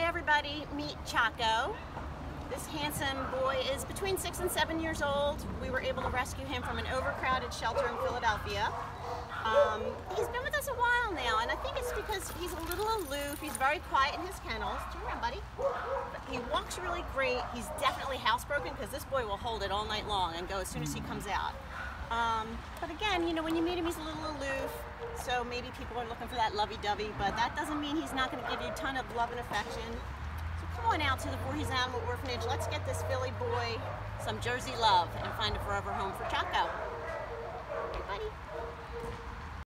Hey everybody, meet Choco. This handsome boy is between six and seven years old. We were able to rescue him from an overcrowded shelter in Philadelphia. Um, he's been with us a while now, and I think it's because he's a little aloof. He's very quiet in his kennels. Turn around, buddy. He walks really great. He's definitely housebroken because this boy will hold it all night long and go as soon as he comes out. Um, but again, you know, when you meet him, he's a little. So maybe people are looking for that lovey-dovey, but that doesn't mean he's not going to give you a ton of love and affection. So come on out to the Voorhees Animal Orphanage. Let's get this Philly boy some Jersey love and find a forever home for Choco.